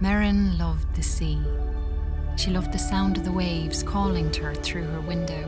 Merryn loved the sea. She loved the sound of the waves calling to her through her window.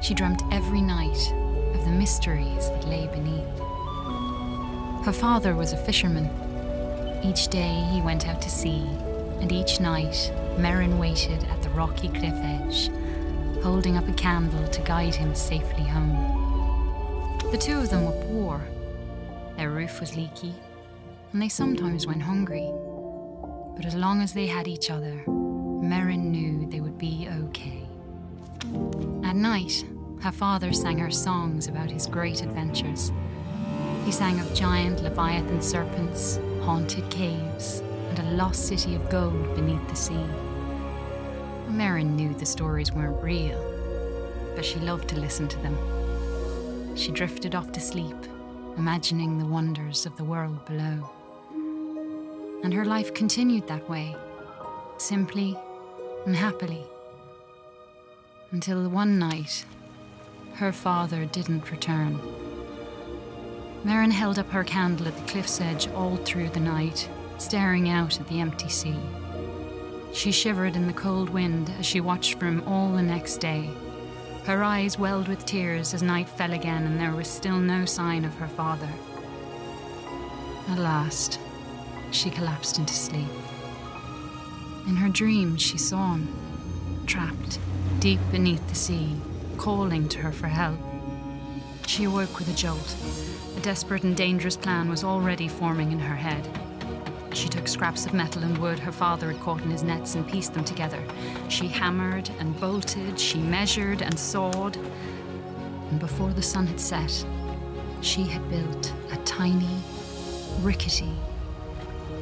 She dreamt every night of the mysteries that lay beneath. Her father was a fisherman. Each day he went out to sea, and each night Merryn waited at the rocky cliff edge, holding up a candle to guide him safely home. The two of them were poor. Their roof was leaky, and they sometimes went hungry. But as long as they had each other, Merrin knew they would be okay. At night, her father sang her songs about his great adventures. He sang of giant leviathan serpents, haunted caves, and a lost city of gold beneath the sea. Merryn knew the stories weren't real, but she loved to listen to them. She drifted off to sleep, imagining the wonders of the world below. And her life continued that way, simply and happily. Until one night, her father didn't return. Merryn held up her candle at the cliff's edge all through the night, staring out at the empty sea. She shivered in the cold wind as she watched for him all the next day. Her eyes welled with tears as night fell again and there was still no sign of her father. At last, she collapsed into sleep. In her dreams, she saw him, trapped deep beneath the sea, calling to her for help. She awoke with a jolt. A desperate and dangerous plan was already forming in her head. She took scraps of metal and wood her father had caught in his nets and pieced them together. She hammered and bolted, she measured and sawed. And before the sun had set, she had built a tiny, rickety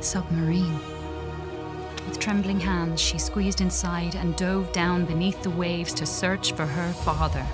submarine. With trembling hands, she squeezed inside and dove down beneath the waves to search for her father.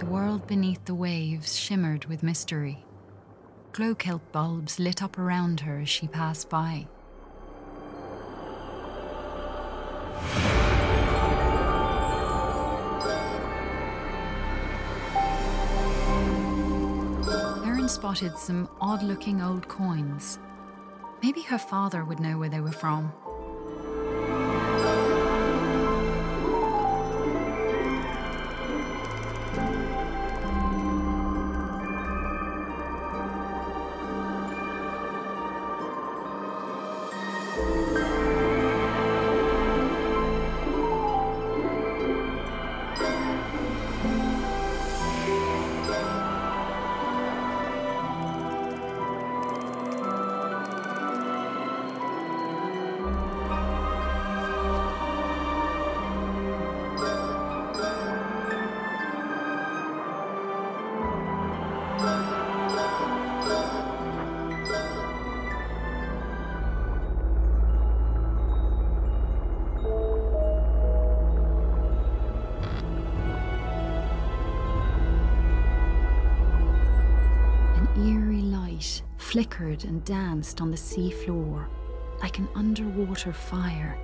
The world beneath the waves shimmered with mystery. Glow kelp bulbs lit up around her as she passed by. Erin spotted some odd looking old coins. Maybe her father would know where they were from. Flickered and danced on the sea floor like an underwater fire.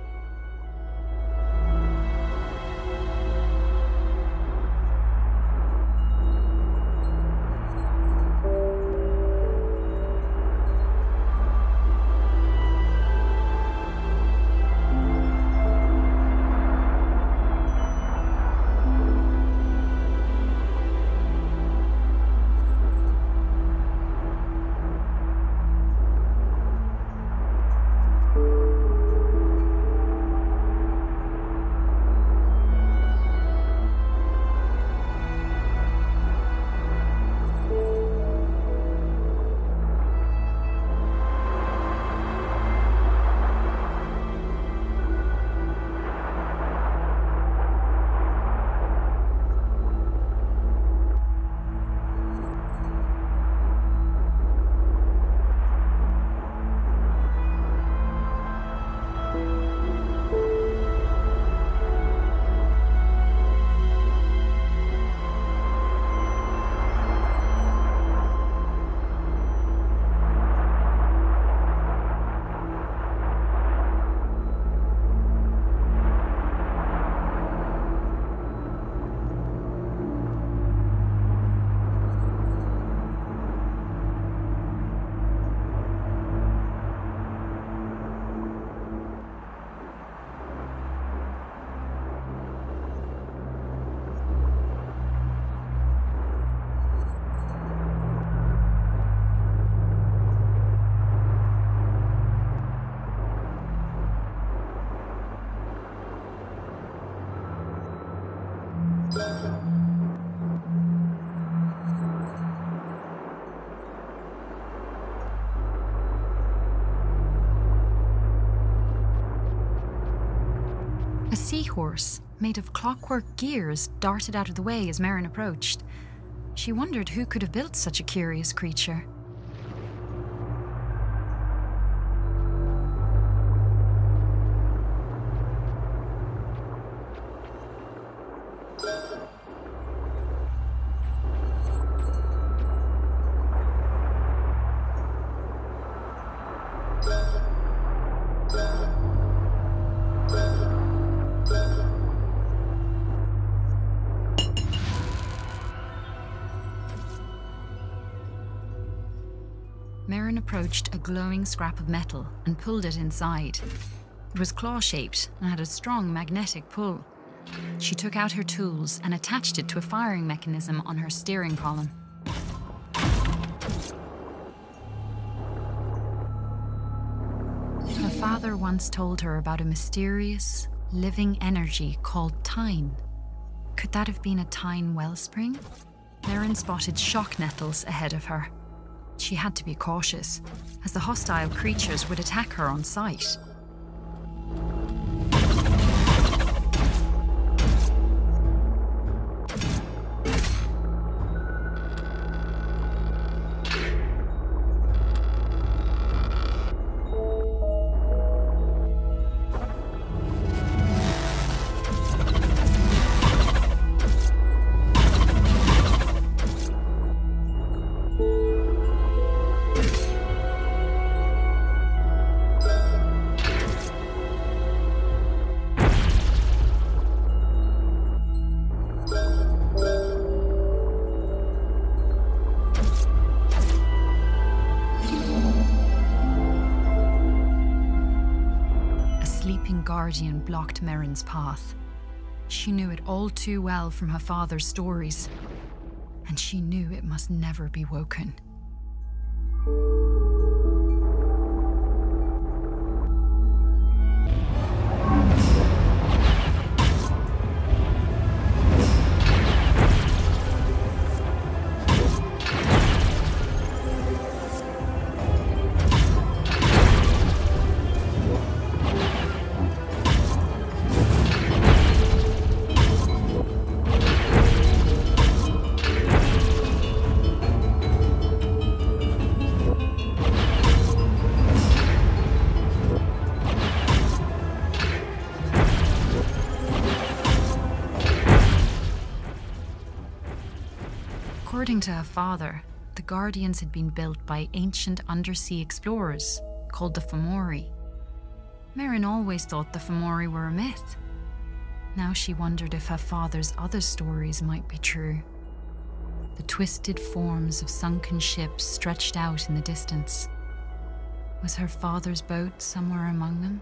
Seahorse, made of clockwork gears, darted out of the way as Merryn approached. She wondered who could have built such a curious creature. Merryn approached a glowing scrap of metal and pulled it inside. It was claw shaped and had a strong magnetic pull. She took out her tools and attached it to a firing mechanism on her steering column. Her father once told her about a mysterious, living energy called Tyne. Could that have been a Tyne wellspring? Merryn spotted shock nettles ahead of her. She had to be cautious, as the hostile creatures would attack her on sight. Guardian blocked Merryn's path. She knew it all too well from her father's stories, and she knew it must never be woken. According to her father, the Guardians had been built by ancient undersea explorers called the Fomori. Merryn always thought the Fomori were a myth. Now she wondered if her father's other stories might be true. The twisted forms of sunken ships stretched out in the distance. Was her father's boat somewhere among them?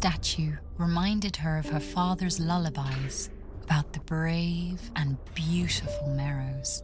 Statue reminded her of her father's lullabies about the brave and beautiful Merrows.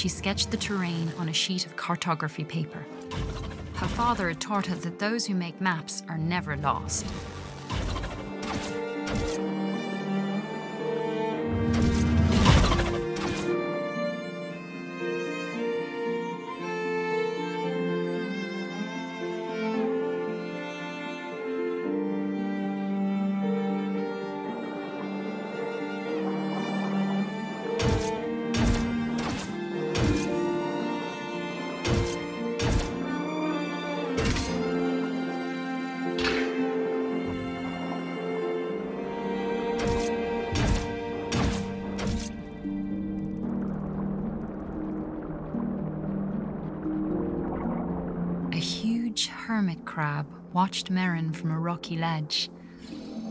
She sketched the terrain on a sheet of cartography paper. Her father had taught her that those who make maps are never lost. Hermit crab watched Merryn from a rocky ledge.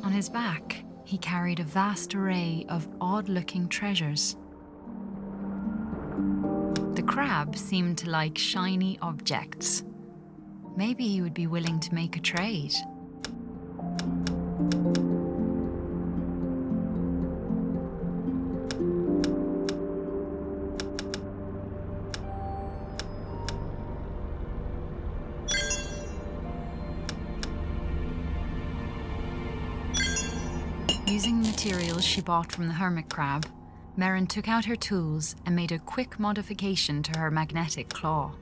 On his back, he carried a vast array of odd looking treasures. The crab seemed to like shiny objects. Maybe he would be willing to make a trade. Using materials she bought from the hermit crab, Merryn took out her tools and made a quick modification to her magnetic claw.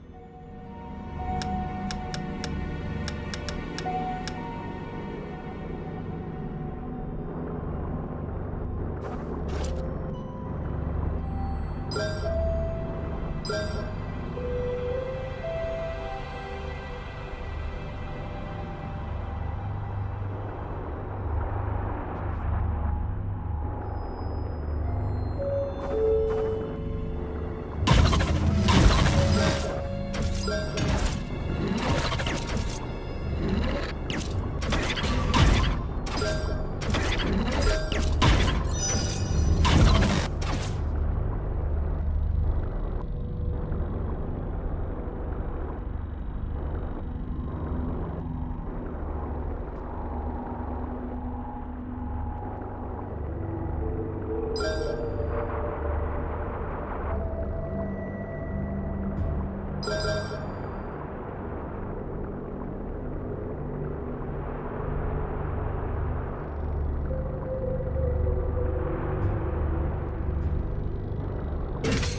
you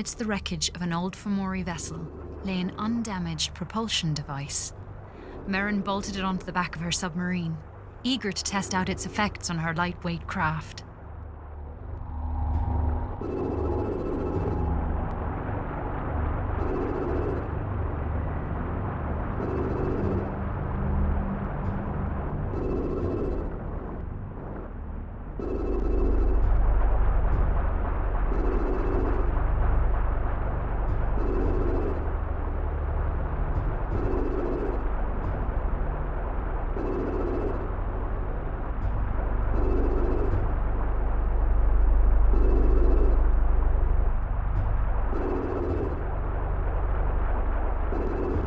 Amidst the wreckage of an old Fomori vessel lay an undamaged propulsion device. Merryn bolted it onto the back of her submarine, eager to test out its effects on her lightweight craft. Thank